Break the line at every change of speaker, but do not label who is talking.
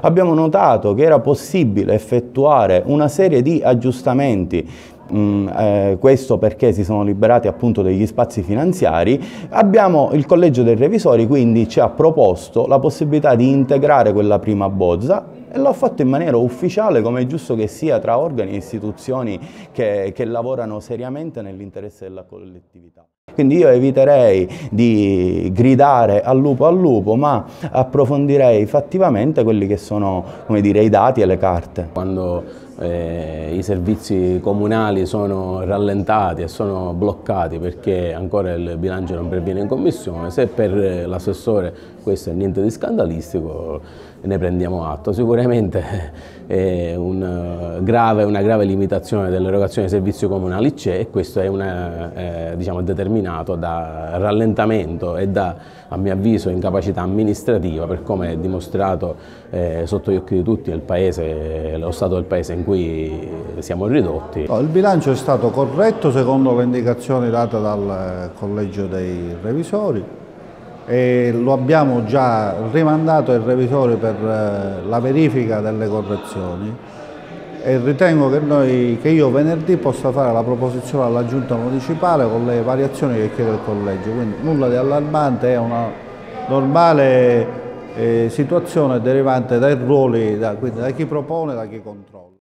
abbiamo notato che era possibile effettuare una serie di aggiustamenti Mm, eh, questo perché si sono liberati appunto degli spazi finanziari, abbiamo il collegio dei revisori quindi ci ha proposto la possibilità di integrare quella prima bozza e l'ho fatto in maniera ufficiale come è giusto che sia tra organi e istituzioni che, che lavorano seriamente nell'interesse della collettività. Quindi io eviterei di gridare al lupo al lupo, ma approfondirei fattivamente quelli che sono dire, i dati e le carte.
Quando eh, i servizi comunali sono rallentati e sono bloccati perché ancora il bilancio non perviene in commissione, se per l'assessore questo è niente di scandalistico ne prendiamo atto. Sicuramente un grave, una grave limitazione dell'erogazione dei servizi comunali c'è e questo è una, eh, diciamo, determinato da rallentamento e da, a mio avviso, incapacità amministrativa per come è dimostrato eh, sotto gli occhi di tutti il paese, lo stato del paese in cui siamo ridotti.
No, il bilancio è stato corretto secondo le indicazioni date dal Collegio dei Revisori e lo abbiamo già rimandato ai revisori per eh, la verifica delle correzioni e ritengo che, noi, che io venerdì possa fare la proposizione alla giunta municipale con le variazioni che chiede il collegio, quindi nulla di allarmante, è una normale eh, situazione derivante dai ruoli, da, da chi propone e da chi controlla.